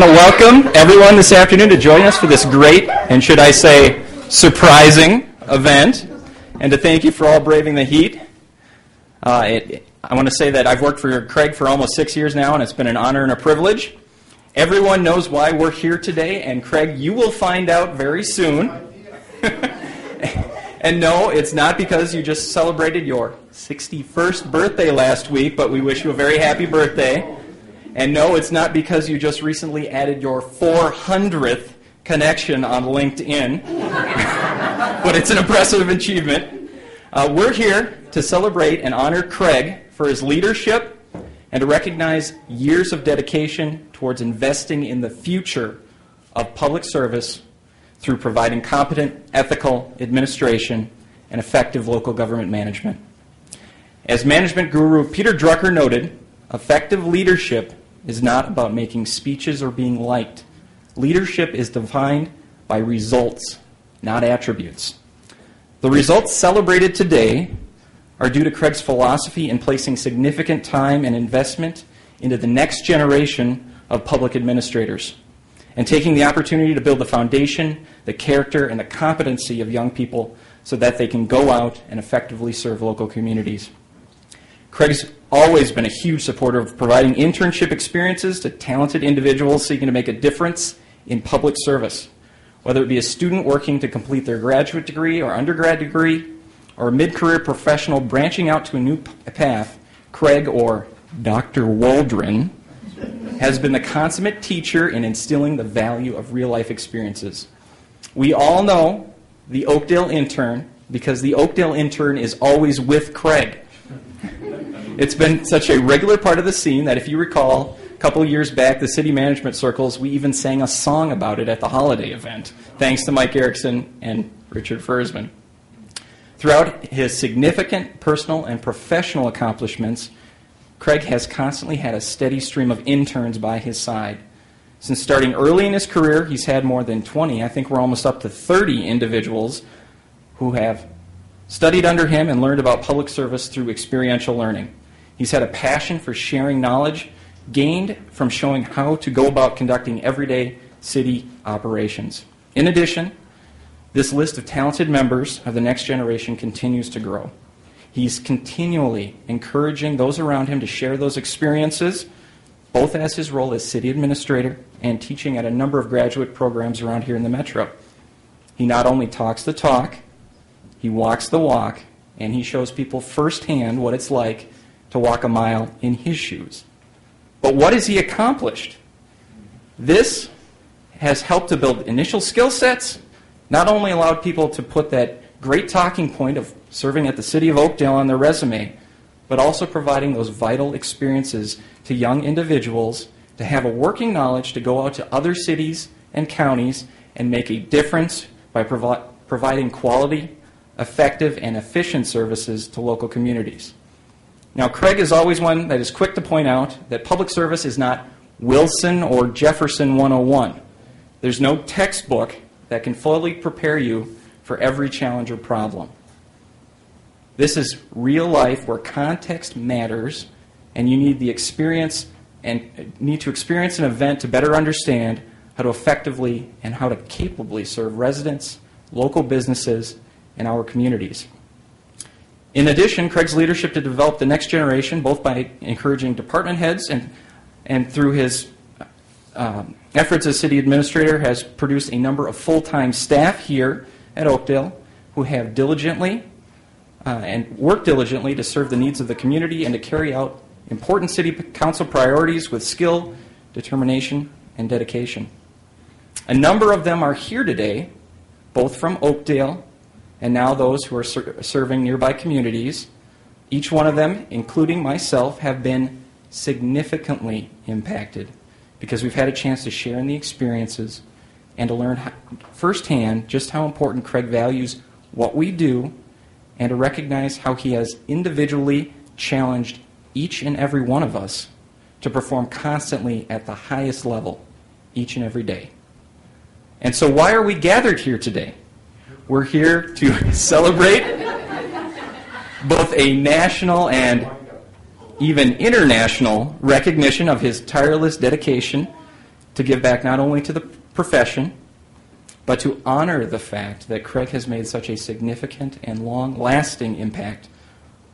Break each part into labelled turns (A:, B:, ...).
A: welcome everyone this afternoon to join us for this great and should I say surprising event and to thank you for all braving the heat. Uh, it, I want to say that I've worked for Craig for almost six years now and it's been an honor and a privilege. Everyone knows why we're here today and Craig, you will find out very soon. and no, it's not because you just celebrated your 61st birthday last week, but we wish you a very happy birthday. And no, it's not because you just recently added your 400th connection on LinkedIn, but it's an impressive achievement. Uh, we're here to celebrate and honor Craig for his leadership and to recognize years of dedication towards investing in the future of public service through providing competent, ethical administration and effective local government management. As management guru Peter Drucker noted, effective leadership is not about making speeches or being liked. Leadership is defined by results, not attributes. The results celebrated today are due to Craig's philosophy in placing significant time and investment into the next generation of public administrators and taking the opportunity to build the foundation, the character, and the competency of young people so that they can go out and effectively serve local communities. Craig's always been a huge supporter of providing internship experiences to talented individuals seeking to make a difference in public service, whether it be a student working to complete their graduate degree or undergrad degree, or a mid career professional branching out to a new path. Craig, or Dr. Waldron, has been the consummate teacher in instilling the value of real life experiences. We all know the Oakdale intern because the Oakdale intern is always with Craig. It's been such a regular part of the scene that if you recall, a couple years back, the city management circles, we even sang a song about it at the holiday event, thanks to Mike Erickson and Richard Fursman. Throughout his significant personal and professional accomplishments, Craig has constantly had a steady stream of interns by his side. Since starting early in his career, he's had more than 20, I think we're almost up to 30 individuals who have studied under him and learned about public service through experiential learning. He's had a passion for sharing knowledge gained from showing how to go about conducting everyday city operations. In addition, this list of talented members of the next generation continues to grow. He's continually encouraging those around him to share those experiences, both as his role as city administrator and teaching at a number of graduate programs around here in the metro. He not only talks the talk, he walks the walk, and he shows people firsthand what it's like to walk a mile in his shoes. But what has he accomplished? This has helped to build initial skill sets, not only allowed people to put that great talking point of serving at the city of Oakdale on their resume, but also providing those vital experiences to young individuals to have a working knowledge to go out to other cities and counties and make a difference by provi- providing quality, effective, and efficient services to local communities. Now, Craig is always one that is quick to point out that public service is not Wilson or Jefferson 101. There's no textbook that can fully prepare you for every challenge or problem. This is real life where context matters and you need the experience and need to experience an event to better understand how to effectively and how to capably serve residents, local businesses, and our communities. In addition, Craig's leadership to develop the next generation, both by encouraging department heads and, and through his um, efforts as city administrator, has produced a number of full time staff here at Oakdale who have diligently uh, and work diligently to serve the needs of the community and to carry out important city council priorities with skill, determination, and dedication. A number of them are here today, both from Oakdale and now those who are ser- serving nearby communities. Each one of them, including myself, have been significantly impacted because we've had a chance to share in the experiences and to learn how, firsthand just how important Craig values what we do and to recognize how he has individually challenged each and every one of us to perform constantly at the highest level each and every day. And so, why are we gathered here today? We're here to celebrate both a national and even international recognition of his tireless dedication to give back not only to the profession, but to honor the fact that Craig has made such a significant and long lasting impact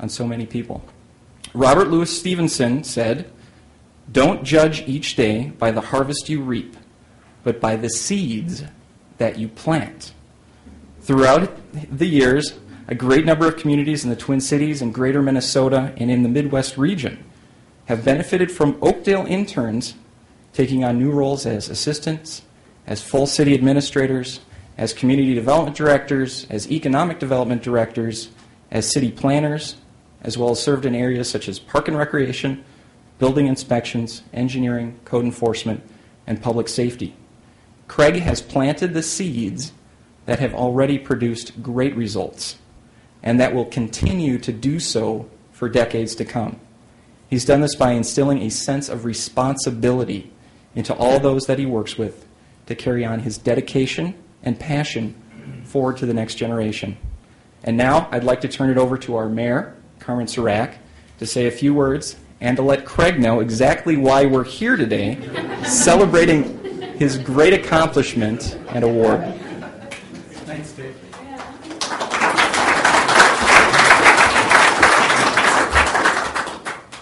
A: on so many people. Robert Louis Stevenson said, Don't judge each day by the harvest you reap, but by the seeds that you plant. Throughout the years, a great number of communities in the Twin Cities and greater Minnesota and in the Midwest region have benefited from Oakdale interns taking on new roles as assistants, as full city administrators, as community development directors, as economic development directors, as city planners, as well as served in areas such as park and recreation, building inspections, engineering, code enforcement, and public safety. Craig has planted the seeds that have already produced great results and that will continue to do so for decades to come. He's done this by instilling a sense of responsibility into all those that he works with to carry on his dedication and passion forward to the next generation. And now I'd like to turn it over to our mayor, Carmen Sarrack, to say a few words and to let Craig know exactly why we're here today celebrating his great accomplishment and award.
B: Thanks, Dave.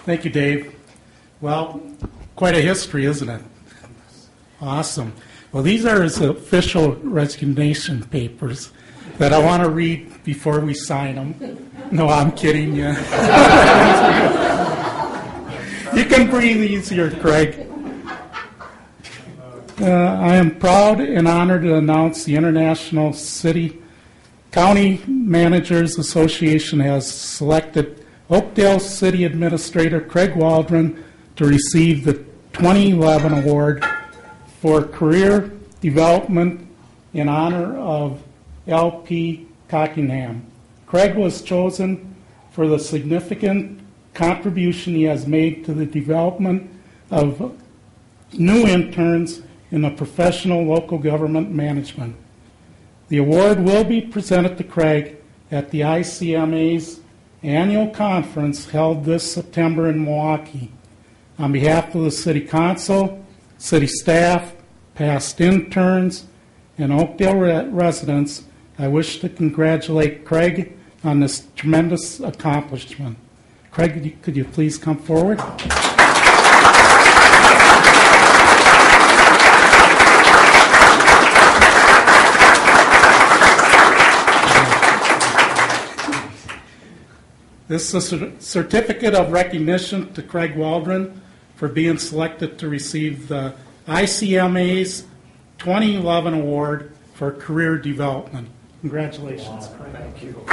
B: Thank you, Dave. Well, quite a history, isn't it? Awesome. Well, these are his official resignation papers that I want to read before we sign them. No, I'm kidding you. you can breathe easier, Craig. Uh, I am proud and honored to announce the International City County Managers Association has selected Oakdale City Administrator Craig Waldron to receive the 2011 award for career development in honor of L.P. Cookingham. Craig was chosen for the significant contribution he has made to the development of new interns in the professional local government management. The award will be presented to Craig at the ICMA's annual conference held this September in Milwaukee. On behalf of the City Council, City staff, past interns, and Oakdale re- residents, I wish to congratulate Craig on this tremendous accomplishment. Craig, could you, could you please come forward? This is a certificate of recognition to Craig Waldron for being selected to receive the ICMA's 2011 award for career development. Congratulations, Craig. Thank you.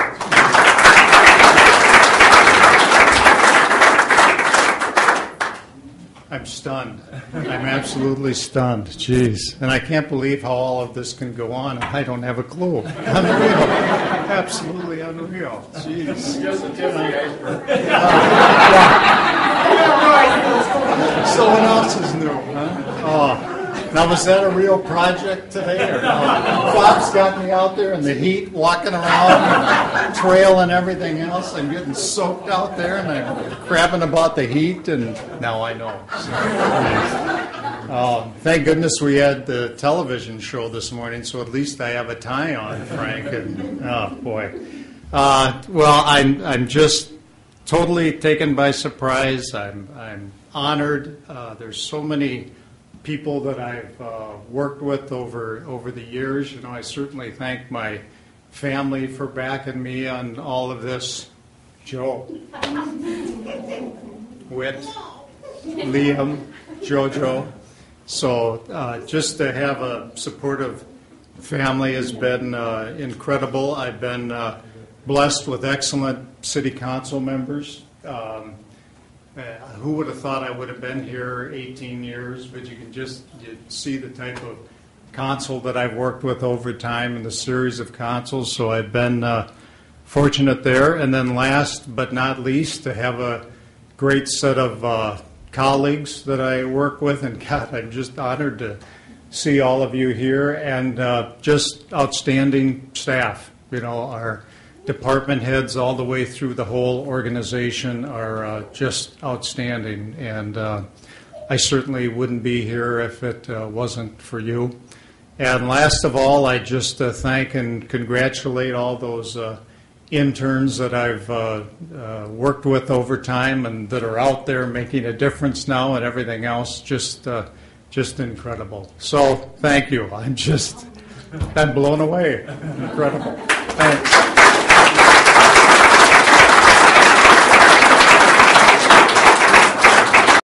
C: I'm stunned. I'm absolutely stunned. Jeez. And I can't believe how all of this can go on, I don't have a clue. Unreal. Absolutely unreal. Jeez.
A: Just the tip of the iceberg.
C: Someone else is new, huh? Oh. Now, was that a real project today? Or oh, no? Bob's got me out there in the heat, walking around, and trail and everything else. I'm getting soaked out there, and I'm crabbing about the heat, and now I know. So, uh, thank goodness we had the television show this morning, so at least I have a tie on, Frank. And, oh, boy. Uh, well, I'm, I'm just totally taken by surprise. I'm, I'm honored. Uh, there's so many people that I've uh, worked with over over the years. You know, I certainly thank my family for backing me on all of this. Joe, Whit, Liam, JoJo. So uh, just to have a supportive family has been uh, incredible. I've been uh, blessed with excellent city council members. Um, uh, who would have thought I would have been here 18 years? But you can just you see the type of console that I've worked with over time and the series of consoles. So I've been uh, fortunate there. And then last but not least, to have a great set of uh, colleagues that I work with. And God, I'm just honored to see all of you here and uh, just outstanding staff. You know, our department heads all the way through the whole organization are uh, just outstanding. And uh, I certainly wouldn't be here if it uh, wasn't for you. And last of all, I just uh, thank and congratulate all those uh, interns that I've uh, uh, worked with over time and that are out there making a difference now and everything else. Just, uh, just incredible. So thank you. I'm just, I'm blown away. Incredible. Thanks.